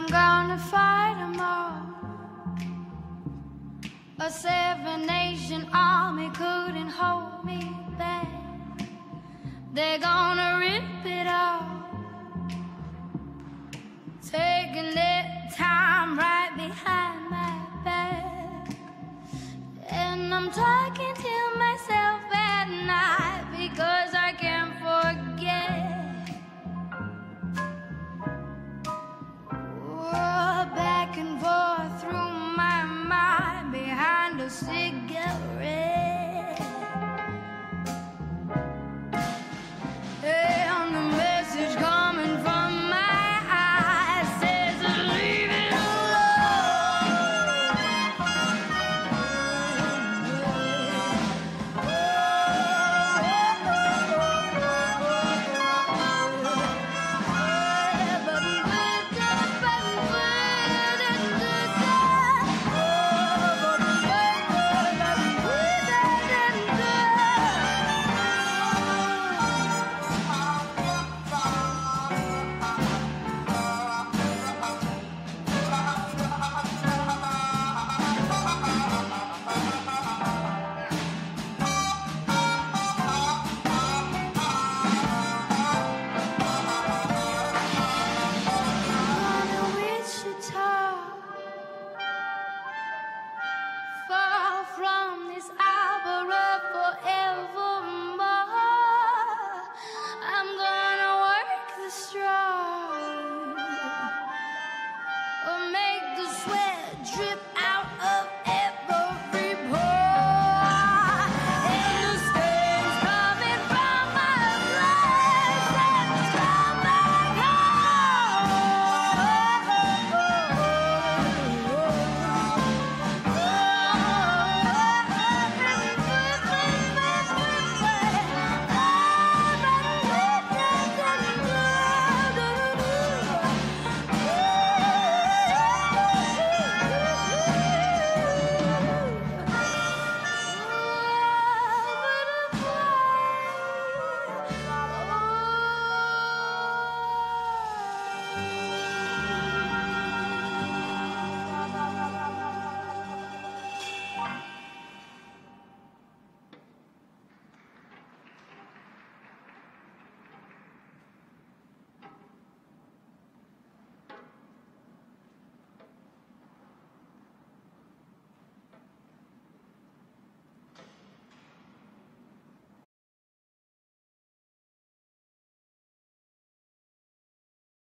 I'm gonna fight them all. A seven nation army couldn't hold me back. They're gonna rip it off. back and forth through my mind behind a cigarette.